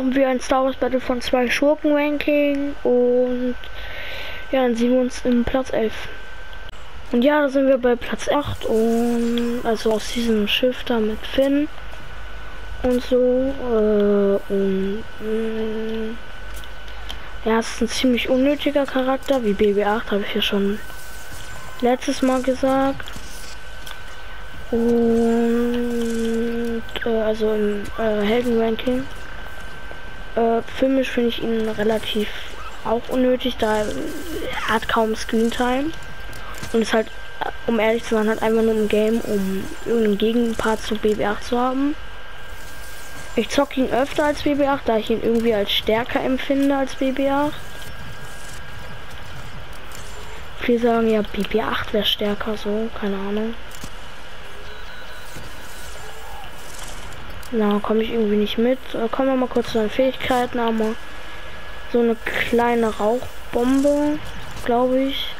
haben wir ein Star Wars Battle von zwei Schurken Ranking und ja, dann sehen wir uns im Platz 11. Und ja, da sind wir bei Platz 8 und also aus diesem Schiff da mit Finn und so äh, und mh, ja, es ist ein ziemlich unnötiger Charakter, wie BB8 habe ich ja schon letztes Mal gesagt. Und äh, also im äh, Heldenranking. Äh, filmisch finde ich ihn relativ auch unnötig, da er hat kaum Screentime. Und ist halt, um ehrlich zu sein, halt einfach nur im Game, um irgendeinen Gegenpart zu BB8 zu haben. Ich zocke ihn öfter als BB8, da ich ihn irgendwie als stärker empfinde als BB8. Viele sagen ja, BB8 wäre stärker, so, keine Ahnung. Na, komme ich irgendwie nicht mit. Äh, kommen wir mal kurz zu den Fähigkeiten. Haben wir so eine kleine Rauchbombe, glaube ich.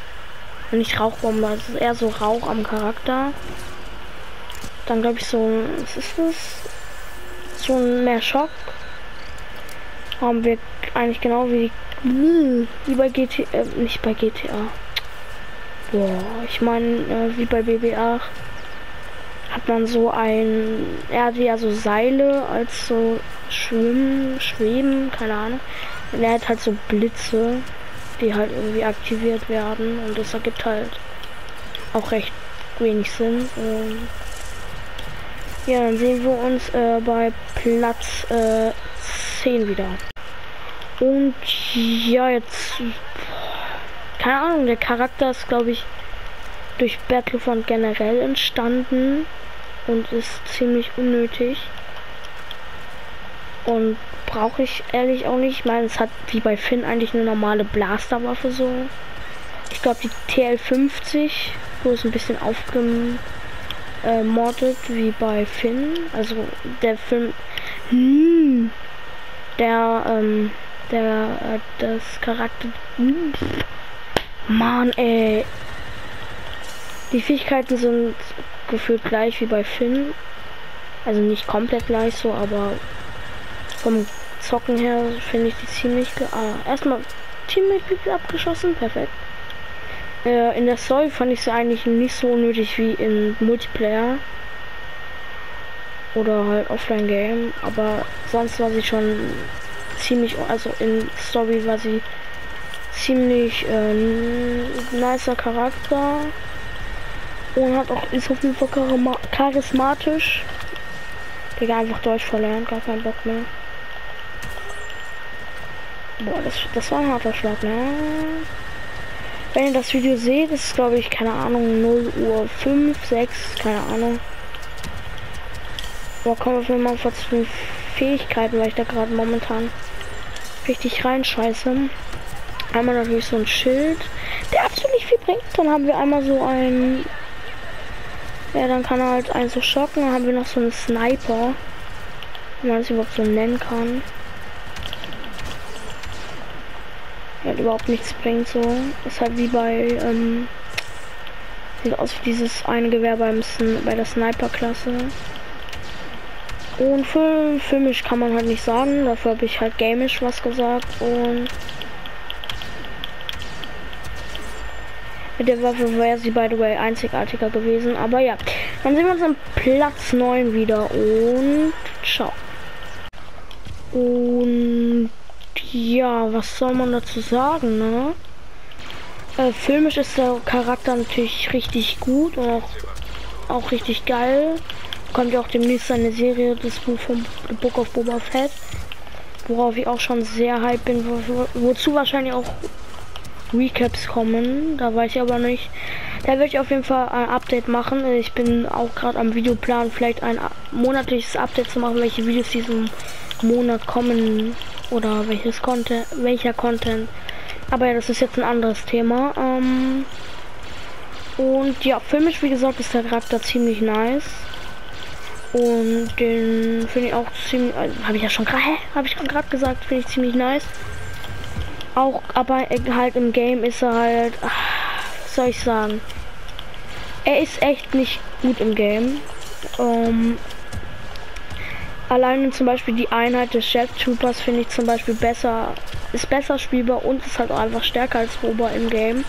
Nicht Rauchbombe, es ist eher so Rauch am Charakter. Dann glaube ich so was ist das? So ein mehr Schock. Haben wir eigentlich genau wie, wie bei GTA, äh, nicht bei GTA. Boah, ich meine, äh, wie bei BB8 hat man so ein, er hat ja so Seile als so Schwimmen, Schweben, keine Ahnung. Und er hat halt so Blitze, die halt irgendwie aktiviert werden und das ergibt halt auch recht wenig Sinn. Und ja, dann sehen wir uns äh, bei Platz äh, 10 wieder. Und ja, jetzt keine Ahnung, der Charakter ist glaube ich durch Battlefront generell entstanden und ist ziemlich unnötig. Und brauche ich ehrlich auch nicht. Ich meine, es hat wie bei Finn eigentlich eine normale Blasterwaffe so. Ich glaube die TL50, wo es ein bisschen aufgemoddet wie bei Finn. Also der Film, hm, der, ähm, der, äh, das Charakter, hm, Mann, ey, die Fähigkeiten sind gefühlt gleich wie bei Finn. Also nicht komplett gleich so, aber vom Zocken her finde ich die ziemlich. Ah, erstmal gut abgeschossen, perfekt. Äh, in der Story fand ich sie eigentlich nicht so nötig wie in Multiplayer oder halt Offline Game, aber sonst war sie schon ziemlich, also in Story war sie ziemlich äh, nicer Charakter und hat auch ist auf jeden Fall charismatisch. Digga, einfach Deutsch verlernt, gar keinen Bock mehr. Boah, das, das war ein harter Schlag, ne? Wenn ihr das Video seht, ist glaube ich, keine Ahnung, 0 Uhr 5, 6, keine Ahnung. Boah, kommen wir mal vor zu den Fähigkeiten, weil ich da gerade momentan richtig reinscheiße. Einmal natürlich so ein Schild, der absolut viel bringt. Dann haben wir einmal so ein ja, dann kann er halt einen schocken. Dann haben wir noch so einen Sniper. Wenn man es überhaupt so nennen kann. Ja, überhaupt nichts bringt so. Ist halt wie bei, ähm, sieht aus wie dieses eine Gewehr beim bei der Sniper-Klasse. Und für, für mich kann man halt nicht sagen. Dafür habe ich halt gamisch was gesagt. Und Mit der Waffe wäre sie, by the way, einzigartiger gewesen. Aber ja, dann sehen wir uns am Platz 9 wieder. Und ciao. Und ja, was soll man dazu sagen, ne? Äh, filmisch ist der Charakter natürlich richtig gut und auch, auch richtig geil. Kommt ja auch demnächst eine Serie, das Buch vom The Book of Boba Fett. Worauf ich auch schon sehr hype bin, wo, wozu wahrscheinlich auch Recaps kommen. Da weiß ich aber nicht. Da werde ich auf jeden Fall ein Update machen. Ich bin auch gerade am Videoplan, vielleicht ein monatliches Update zu machen, welche Videos diesen Monat kommen oder welches Content, welcher Content. Aber ja, das ist jetzt ein anderes Thema. Ähm und ja, filmisch wie gesagt ist der Charakter ziemlich nice. Und den finde ich auch ziemlich, also, habe ich ja schon gerade, habe ich gerade gesagt, finde ich ziemlich nice. Auch, aber halt im Game ist er halt, was soll ich sagen? Er ist echt nicht gut im Game. Ähm, Alleine zum Beispiel die Einheit des Jet Troopers finde ich zum Beispiel besser, ist besser spielbar und ist halt auch einfach stärker als Boba im Game.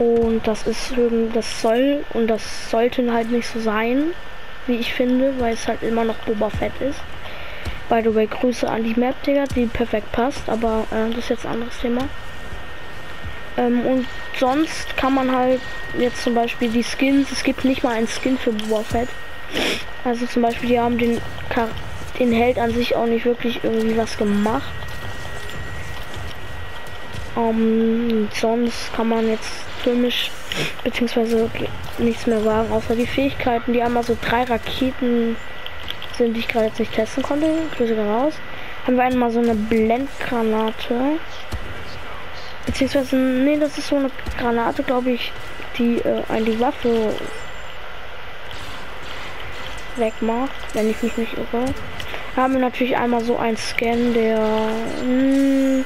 Und das ist das soll und das sollte halt nicht so sein, wie ich finde, weil es halt immer noch Boba Fett ist. By the way, Grüße an die Map, Digga, die perfekt passt, aber äh, das ist jetzt ein anderes Thema. Ähm, und sonst kann man halt jetzt zum Beispiel die Skins, es gibt nicht mal einen Skin für Boba Fett. Also zum Beispiel, die haben den, den Held an sich auch nicht wirklich irgendwie was gemacht. Ähm, sonst kann man jetzt filmisch beziehungsweise nichts mehr sagen, außer die Fähigkeiten, die einmal so drei Raketen die ich gerade jetzt nicht testen konnte. Grüße raus. Haben wir einmal so eine Blendgranate. Beziehungsweise, nee, das ist so eine Granate, glaube ich, die äh, ein die Waffe wegmacht, wenn ich mich nicht irre. Haben wir natürlich einmal so ein Scan, der mh,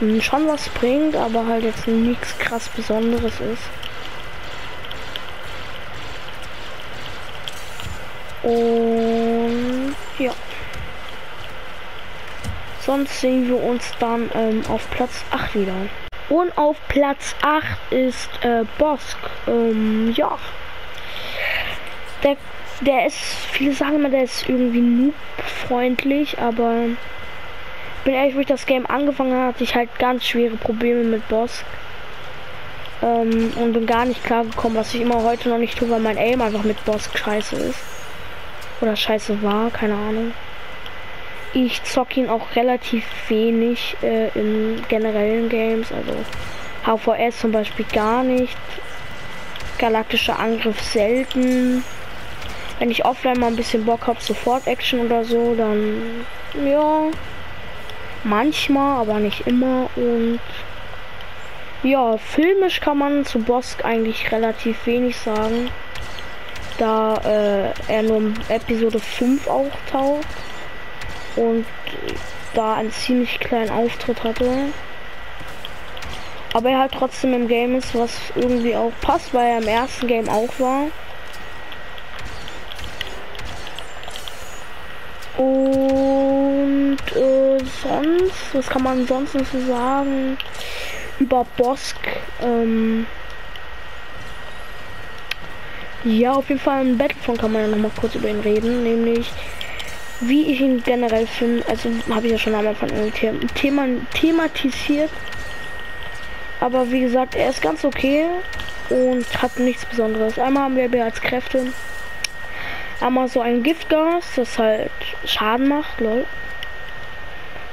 hm, schon was bringt, aber halt jetzt nichts krass Besonderes ist. Und ja. Sonst sehen wir uns dann ähm, auf Platz 8 wieder. Und auf Platz 8 ist äh, Bosk. Ähm, ja. Der, der ist, viele sagen immer, der ist irgendwie noob-freundlich, aber bin ehrlich, wo ich das Game angefangen habe, hatte ich halt ganz schwere Probleme mit Boss. Ähm, und bin gar nicht klar gekommen, was ich immer heute noch nicht tue, weil mein Aim einfach mit Boss scheiße ist. Oder scheiße war, keine Ahnung. Ich zock ihn auch relativ wenig äh, in generellen Games, also HVS zum Beispiel gar nicht. Galaktischer Angriff selten. Wenn ich offline mal ein bisschen Bock habe, sofort Action oder so, dann ja, manchmal, aber nicht immer. Und ja, filmisch kann man zu Bosk eigentlich relativ wenig sagen, da äh, er nur in Episode 5 auftaucht und da einen ziemlich kleinen Auftritt hatte. Aber er halt trotzdem im Game ist, was irgendwie auch passt, weil er im ersten Game auch war. Und äh, sonst, was kann man sonst noch so sagen über Bosk? Ähm, ja, auf jeden Fall im Battlefront kann man ja noch mal kurz über ihn reden, nämlich wie ich ihn generell finde, also habe ich ja schon einmal von Thema thematisiert. Aber wie gesagt, er ist ganz okay und hat nichts Besonderes. Einmal haben wir als Kräfte einmal so ein Giftgas, das halt Schaden macht, lol.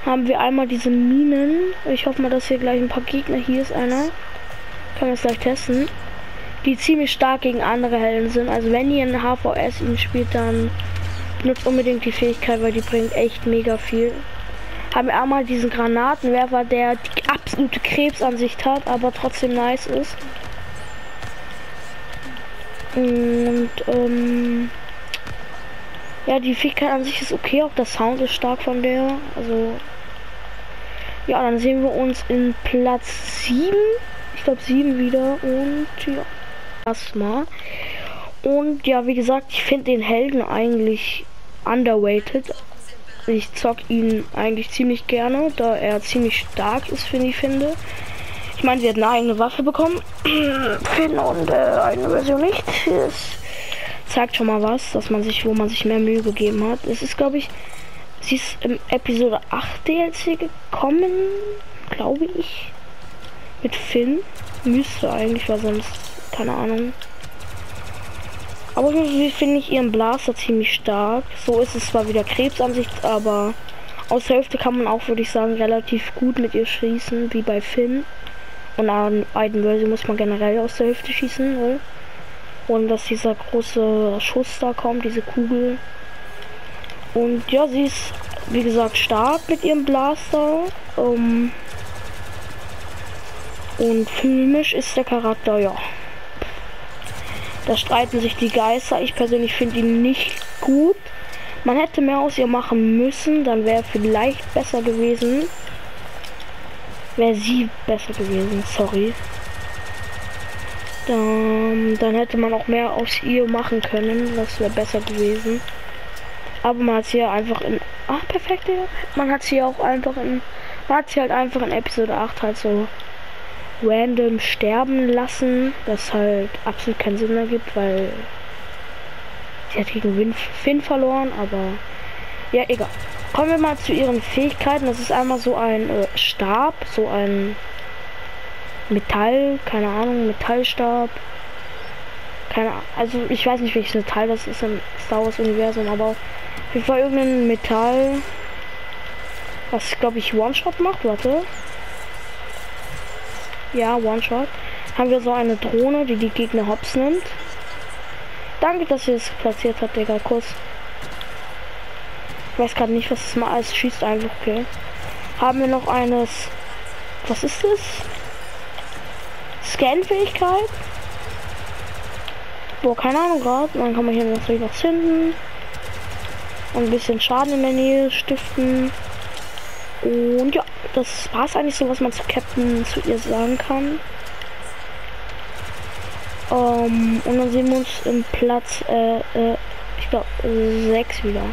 Haben wir einmal diese Minen. Ich hoffe mal, dass hier gleich ein paar Gegner. Hier ist einer. Kann das gleich testen. Die ziemlich stark gegen andere Helden sind. Also wenn ihr in HVS ihn spielt, dann Nutzt unbedingt die Fähigkeit, weil die bringt echt mega viel. Haben wir einmal diesen Granatenwerfer, der die absolute Krebsansicht hat, aber trotzdem nice ist. Und ähm, ja, die Fähigkeit an sich ist okay, auch der Sound ist stark von der. Also ja, dann sehen wir uns in Platz 7. Ich glaube 7 wieder und ja, erstmal. Und ja, wie gesagt, ich finde den Helden eigentlich underweighted. Ich zock ihn eigentlich ziemlich gerne, da er ziemlich stark ist, finde ich finde. Ich meine, sie hat eine eigene Waffe bekommen. Finn und äh, eine Version nicht. Es zeigt schon mal was, dass man sich, wo man sich mehr Mühe gegeben hat. Es ist, glaube ich, sie ist im Episode 8 DLC gekommen, glaube ich. Mit Finn. Müsste eigentlich, weil sonst, keine Ahnung. Aber irgendwie finde ich ihren Blaster ziemlich stark. So ist es zwar wieder Krebsansicht, aber aus der Hälfte kann man auch, würde ich sagen, relativ gut mit ihr schießen, wie bei Finn. Und an Eidenwölse muss man generell aus der Hälfte schießen, ne? Und dass dieser große Schuss da kommt, diese Kugel. Und ja, sie ist, wie gesagt, stark mit ihrem Blaster. Um, und filmisch ist der Charakter, ja, da streiten sich die Geister. Ich persönlich finde ihn nicht gut. Man hätte mehr aus ihr machen müssen, dann wäre vielleicht besser gewesen. Wäre sie besser gewesen, sorry. Dann, dann hätte man auch mehr aus ihr machen können. Das wäre besser gewesen. Aber man hat sie ja einfach in. Ach, perfekt, ja. Man hat sie auch einfach in. Man hat sie halt einfach in Episode 8 halt so random sterben lassen. Das halt absolut keinen Sinn ergibt, weil sie hat gegen Win Finn verloren, aber ja, egal. Kommen wir mal zu ihren Fähigkeiten. Das ist einmal so ein äh, Stab, so ein Metall, keine Ahnung, Metallstab. Keine Ahnung, also ich weiß nicht welches Metall das ist im Star Wars Universum, aber auf jeden Fall irgendein Metall, was glaube ich One-Shot macht, warte. Ja, One-Shot. Haben wir so eine Drohne, die die Gegner hops nimmt. Danke, dass ihr es platziert habt, Digga, kurz. Ich weiß gerade nicht, was es mal alles schießt, einfach okay. Haben wir noch eines. Was ist das? Scan-Fähigkeit. Boah, keine Ahnung gerade. Dann kann man hier natürlich was finden. Und ein bisschen Schaden in der Nähe stiften. Und ja, das war es eigentlich so, was man zu Captain zu ihr sagen kann. Um, ähm, und dann sehen wir uns im Platz, äh, äh, ich glaube, 6 wieder.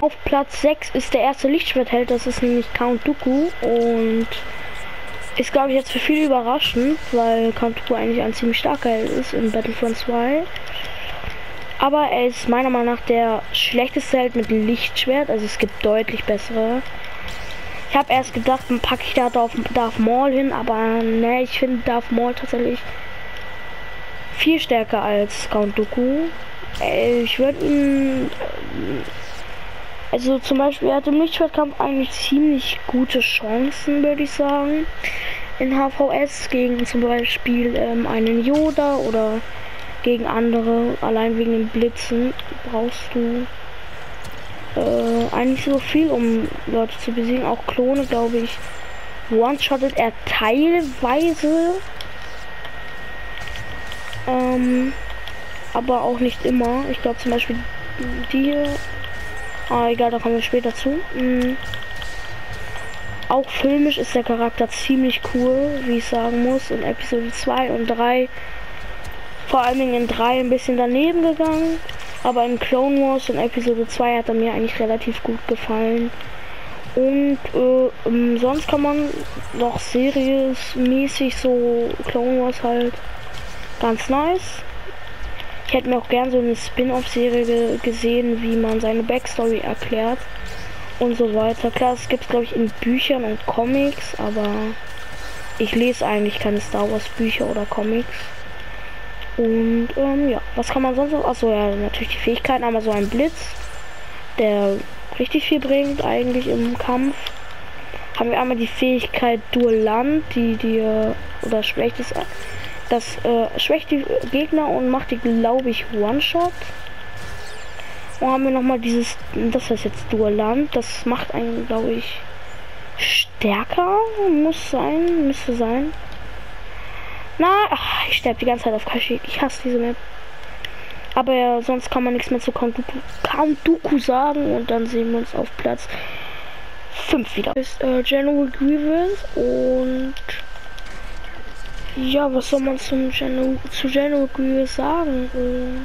Auf Platz 6 ist der erste Lichtschwertheld, das ist nämlich Count Dooku und ist glaube ich jetzt für viele überraschend, weil Count Dooku eigentlich ein ziemlich starker Held ist in Battlefront 2. Aber er ist meiner Meinung nach der schlechteste Held mit Lichtschwert, also es gibt deutlich bessere. Ich habe erst gedacht, packe ich da Darth Maul hin, aber ne, ich finde Darth Maul tatsächlich viel stärker als Count Dooku. Äh, ich würde ihn also zum Beispiel, er hat im Lichtschwertkampf eigentlich ziemlich gute Chancen, würde ich sagen. In HVS gegen zum Beispiel ähm, einen Yoda oder gegen andere. Allein wegen den Blitzen brauchst du äh, eigentlich so viel, um Leute zu besiegen. Auch Klone, glaube ich, one-shottet er teilweise. Ähm, aber auch nicht immer. Ich glaube zum Beispiel die hier Ah, egal, da kommen wir später zu. Mhm. Auch filmisch ist der Charakter ziemlich cool, wie ich sagen muss. In Episode 2 und 3, vor allen Dingen in 3 ein bisschen daneben gegangen. Aber in Clone Wars und Episode 2 hat er mir eigentlich relativ gut gefallen. Und äh, ähm, sonst kann man noch seriesmäßig so Clone Wars halt ganz nice. Ich hätte mir auch gern so eine Spin-off-Serie gesehen, wie man seine Backstory erklärt und so weiter. Klar, es gibt glaube ich in Büchern und Comics, aber ich lese eigentlich keine Star Wars Bücher oder Comics. Und ähm, ja, was kann man sonst noch? Achso, ja, natürlich die Fähigkeiten, aber so ein Blitz, der richtig viel bringt eigentlich im Kampf. Haben wir einmal die Fähigkeit Duelland, die dir oder schlecht ist das äh, schwächt die Gegner und macht die, glaube ich, One-Shot. Und haben wir noch mal dieses, das heißt jetzt Dualand, das macht einen, glaube ich, stärker. Muss sein, müsste sein. Na, ach, ich sterbe die ganze Zeit auf Kashyyyk. Ich hasse diese Map. Aber ja, sonst kann man nichts mehr zu Count Dooku sagen. Und dann sehen wir uns auf Platz 5 wieder. Ist äh, General Grievous und ja, was soll man zum Geno zu Geno sagen? Äh,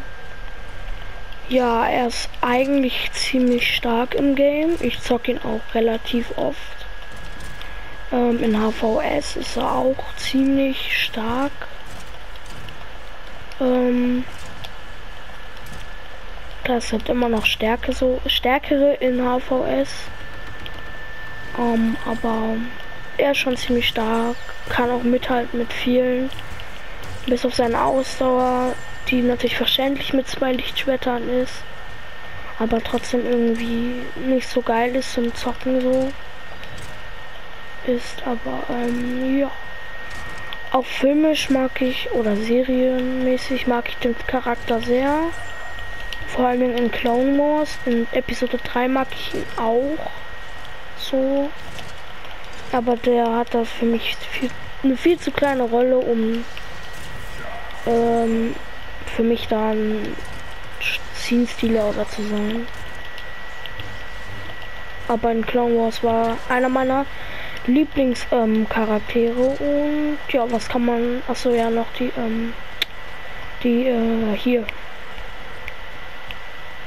ja, er ist eigentlich ziemlich stark im Game. Ich zocke ihn auch relativ oft. Ähm, in HVS ist er auch ziemlich stark. Ähm, das hat immer noch Stärke so stärkere in HVS. Ähm, aber er ist schon ziemlich stark, kann auch mithalten mit vielen. Bis auf seine Ausdauer, die natürlich verständlich mit zwei Lichtschwertern ist. Aber trotzdem irgendwie nicht so geil ist zum Zocken so. Ist aber, ähm, ja. Auch filmisch mag ich, oder serienmäßig mag ich den Charakter sehr. Vor allem in Clone Wars. In Episode 3 mag ich ihn auch. So. Aber der hat da für mich viel, eine viel zu kleine Rolle, um ähm, für mich dann Scene-Stealer oder zu sein. Aber in Clone Wars war einer meiner Lieblingscharaktere ähm, und ja, was kann man, achso ja noch die, ähm, die äh, hier,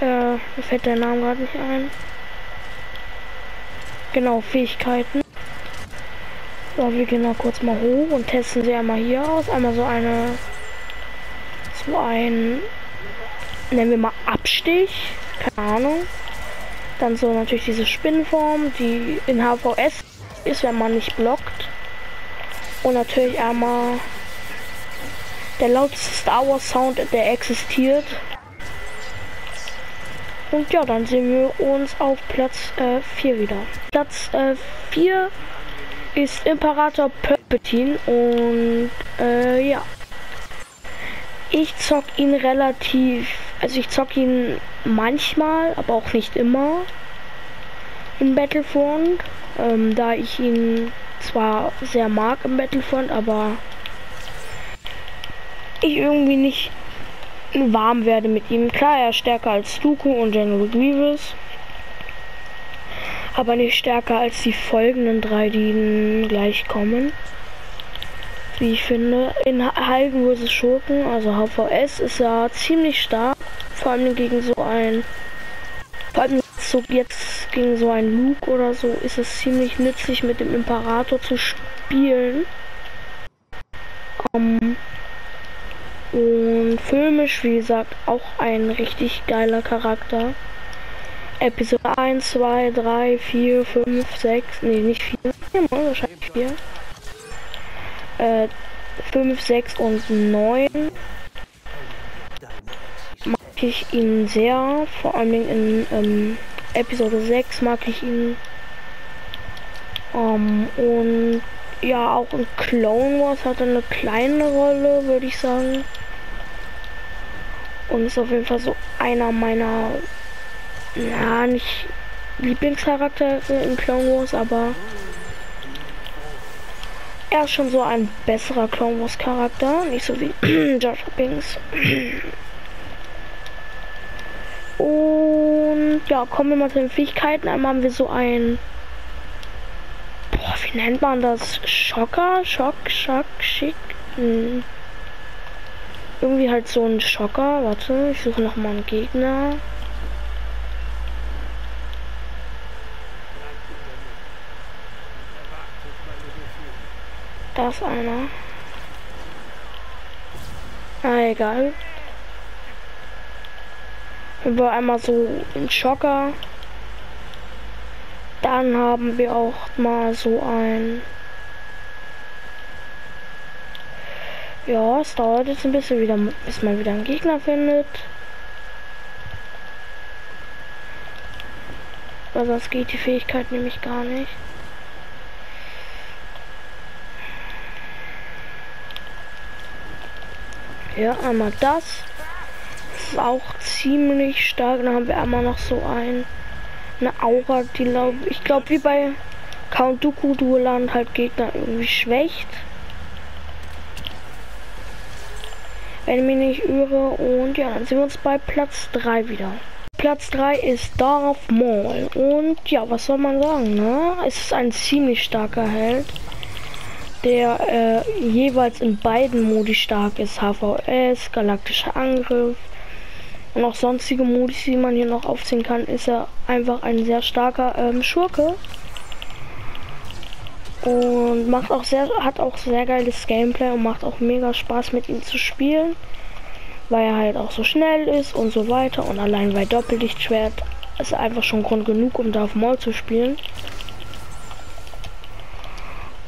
Äh, mir fällt der Name gerade nicht ein. Genau, Fähigkeiten. So, wir gehen mal kurz mal hoch und testen sie einmal hier aus. Einmal so eine, so ein, nennen wir mal Abstich, keine Ahnung. Dann so natürlich diese Spinnform, die in HVS ist, wenn man nicht blockt. Und natürlich einmal der lauteste Star Wars Sound, der existiert. Und ja, dann sehen wir uns auf Platz 4 äh, wieder. Platz 4 äh, ist Imperator Palpatine und äh, ja. Ich zock ihn relativ, also ich zock ihn manchmal, aber auch nicht immer in Battlefront, ähm, da ich ihn zwar sehr mag im Battlefront, aber ich irgendwie nicht warm werde mit ihm. Klar, er ist stärker als Dooku und General Grievous. Aber nicht stärker als die folgenden drei, die gleich kommen. Wie ich finde. In Halgen vs. Schurken, also HVS, ist er ziemlich stark. Vor allem gegen so ein. Vor allem so jetzt gegen so ein Luke oder so ist es ziemlich nützlich mit dem Imperator zu spielen. Um, ähm, und filmisch, wie gesagt, auch ein richtig geiler Charakter. Episode 1, 2, 3, 4, 5, 6, nee, nicht 4, ja, wahrscheinlich 4. Äh, 5, 6 und 9 mag ich ihn sehr, vor allem in ähm, Episode 6 mag ich ihn. Ähm, und ja, auch in Clone Wars hat er eine kleine Rolle, würde ich sagen. Und ist auf jeden Fall so einer meiner, ja, nicht Lieblingscharaktere in Clone Wars, aber er ist schon so ein besserer Clone Wars Charakter, nicht so wie Josh Binks. Und ja, kommen wir mal zu den Fähigkeiten. Einmal haben wir so ein, boah, wie nennt man das? Schocker, Schock, Schock, Schick. Hm irgendwie halt so ein Schocker. Warte, ich suche noch mal einen Gegner. Da ist einer. Ah, egal. Über einmal so ein Schocker. Dann haben wir auch mal so ein Ja, es dauert jetzt ein bisschen wieder, bis man wieder einen Gegner findet. Weil sonst geht die Fähigkeit nämlich gar nicht. Ja, einmal das. Auch ziemlich stark. Dann haben wir einmal noch so ein eine Aura, die glaube ich glaube wie bei Count Dooku Dueland halt Gegner irgendwie schwächt. wenn ich mich nicht irre. Und ja, dann sind wir uns bei Platz 3 wieder. Platz 3 ist Darth Maul. Und ja, was soll man sagen, ne? Es ist ein ziemlich starker Held, der äh, jeweils in beiden Modi stark ist. HVS, galaktischer Angriff und auch sonstige Modi, die man hier noch aufziehen kann, ist er einfach ein sehr starker ähm, Schurke. Und macht auch sehr, hat auch sehr geiles Gameplay und macht auch mega Spaß mit ihm zu spielen. Weil er halt auch so schnell ist und so weiter. Und allein bei Doppellichtschwert ist einfach schon Grund genug, um Darth Maul zu spielen.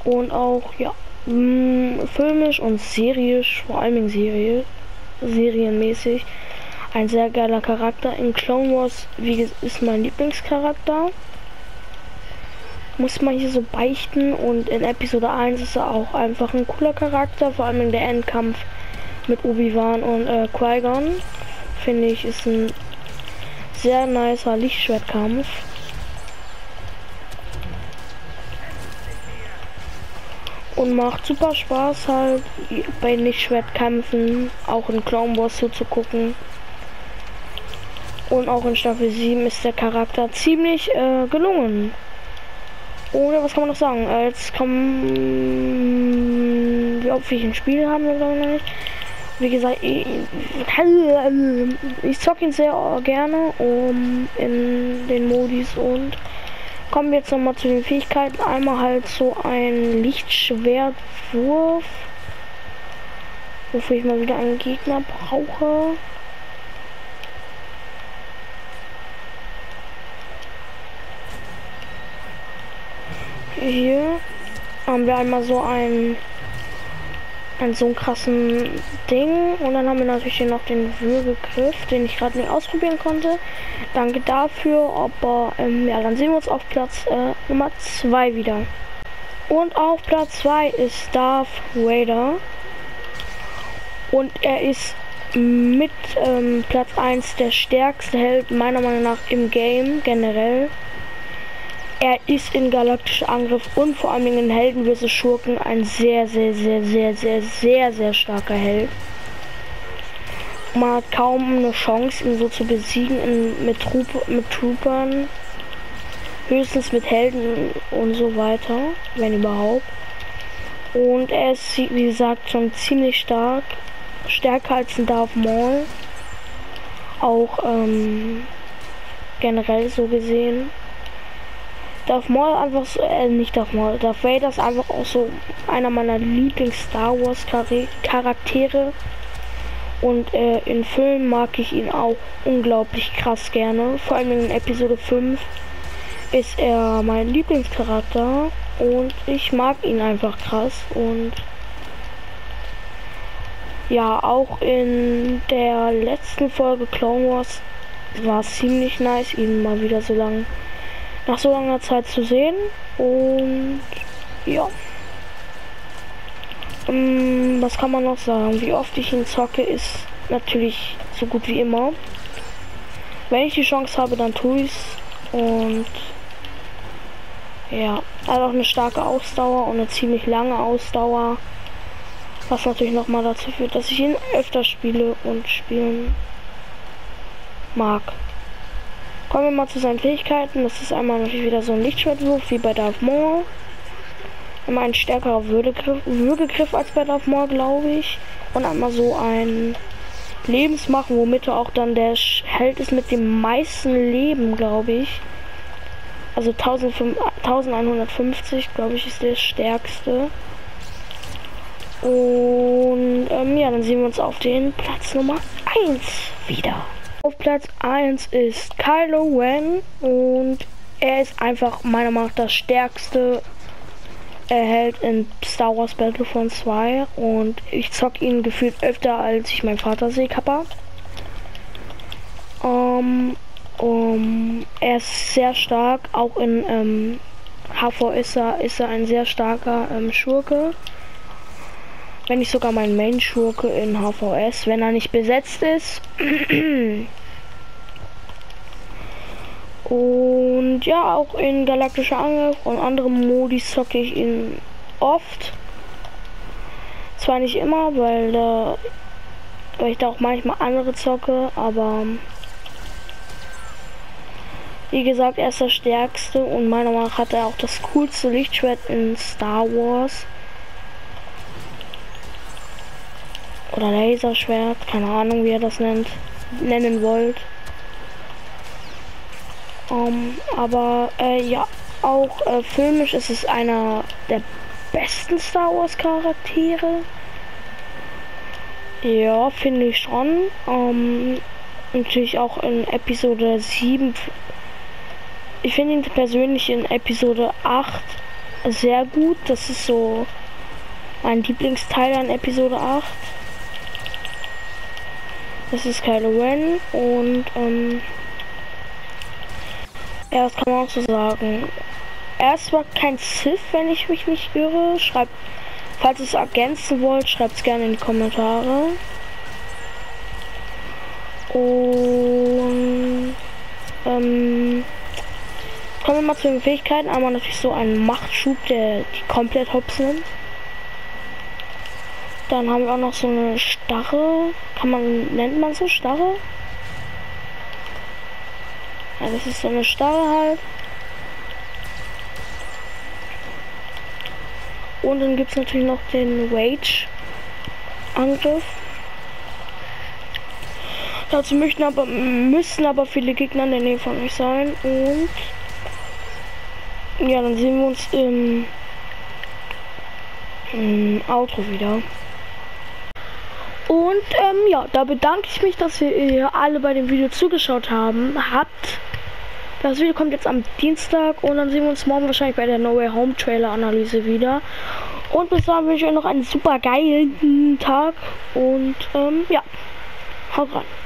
Und auch, ja, mh, mm, filmisch und serisch, vor allem Serie, serienmäßig, ein sehr geiler Charakter. In Clone Wars, wie ist mein Lieblingscharakter muss man hier so beichten und in Episode 1 ist er auch einfach ein cooler Charakter, vor allem in der Endkampf mit Obi-Wan und äh, Qui-Gon. Finde ich, ist ein sehr nicer Lichtschwertkampf. Und macht super Spaß halt bei Lichtschwertkämpfen, auch in Clone Wars zuzugucken. Und auch in Staffel 7 ist der Charakter ziemlich äh, gelungen. Oder was kann man noch sagen? Jetzt kommen wir, ob wir haben oder noch nicht. wie gesagt, ich, ich zocke ihn sehr gerne um in den Modis und kommen wir jetzt noch mal zu den Fähigkeiten. Einmal halt so ein Lichtschwertwurf, wofür ich mal wieder einen Gegner brauche. Hier haben wir einmal so ein an so einem krassen Ding. Und dann haben wir natürlich hier noch den Würgegriff, den ich gerade nicht ausprobieren konnte. Danke dafür. Aber ähm, ja, dann sehen wir uns auf Platz äh, Nummer 2 wieder. Und auf Platz 2 ist Darth Vader. Und er ist mit ähm, Platz 1 der stärkste Held meiner Meinung nach im Game generell. Er ist in galaktischer Angriff und vor allem in Helden vs. Schurken ein sehr, sehr, sehr, sehr, sehr, sehr, sehr starker Held. Man hat kaum eine Chance, ihn so zu besiegen in, mit, Troop, mit Troopern. Höchstens mit Helden und so weiter, wenn überhaupt. Und er ist, wie gesagt, schon ziemlich stark. Stärker als ein Darth Maul. Auch ähm, generell so gesehen. Darth Maul einfach so, äh, nicht Darth Maul, Darth Vader ist einfach auch so einer meiner Lieblings-Star Wars Charaktere. Und äh, in Filmen mag ich ihn auch unglaublich krass gerne. Vor allem in Episode 5 ist er mein Lieblingscharakter und ich mag ihn einfach krass und ja, auch in der letzten Folge Clone Wars war es ziemlich nice, ihn mal wieder so lange nach so langer Zeit zu sehen. Und ja. Ähm, was kann man noch sagen? Wie oft ich ihn zocke, ist natürlich so gut wie immer. Wenn ich die Chance habe, dann tue ich es. Und ja, hat auch eine starke Ausdauer und eine ziemlich lange Ausdauer. Was natürlich nochmal dazu führt, dass ich ihn öfter spiele und spielen mag. Kommen wir mal zu seinen Fähigkeiten. Das ist einmal natürlich wieder so ein Lichtschwertwurf wie bei Darth Maul. Immer ein stärkerer Würgegriff, Würgegriff als bei Darth Maul, glaube ich. Und einmal so ein Lebensmachen, womit er auch dann der Held ist mit dem meisten Leben, glaube ich. Also 1150, glaube ich, ist der stärkste. Und ähm, ja, dann sehen wir uns auf den Platz Nummer 1 wieder. Auf Platz 1 ist Kylo Ren und er ist einfach meiner Meinung nach das stärkste erhält in Star Wars Battlefront 2 und ich zock ihn gefühlt öfter als ich meinen Vater sehe, Kappa. Um, um, er ist sehr stark, auch in ähm, HV ist er, ist er ein sehr starker ähm, Schurke. Wenn nicht sogar mein Main-Schurke in HVS, wenn er nicht besetzt ist. und ja, auch in galaktischer Angriff und andere Modi zocke ich ihn oft. Zwar nicht immer, weil, da, weil ich da auch manchmal andere zocke, aber wie gesagt, er ist der stärkste und meiner Meinung nach hat er auch das coolste Lichtschwert in Star Wars. Oder Laserschwert, keine Ahnung, wie ihr das nennt, nennen wollt. Um, ähm, aber äh, ja, auch äh, filmisch ist es einer der besten Star Wars Charaktere. Ja, finde ich schon. Um, ähm, natürlich auch in Episode 7. Ich finde ihn persönlich in Episode 8 sehr gut. Das ist so mein Lieblingsteil an Episode 8. Das ist Kylo Ren und ähm, ja, das kann man auch so sagen. Er ist zwar kein Sith, wenn ich mich nicht irre. Schreibt, falls ihr es ergänzen wollt, schreibt es gerne in die Kommentare. Und ähm, kommen wir mal zu den Fähigkeiten. Einmal natürlich so ein Machtschub, der die komplett hops nimmt. Dann haben wir auch noch so eine Starre. Kann man, nennt man so Starre? Ja, das ist so eine Starre halt. Und dann gibt es natürlich noch den Rage Angriff. Dazu möchten aber, müssen aber viele Gegner in der Nähe von euch sein. Und ja, dann sehen wir uns im, im Auto wieder. Und ähm, ja, da bedanke ich mich, dass ihr alle bei dem Video zugeschaut haben habt. Das Video kommt jetzt am Dienstag und dann sehen wir uns morgen wahrscheinlich bei der No Way Home Trailer Analyse wieder. Und bis dahin wünsche ich euch noch einen super geilen Tag und ähm, ja, haut rein.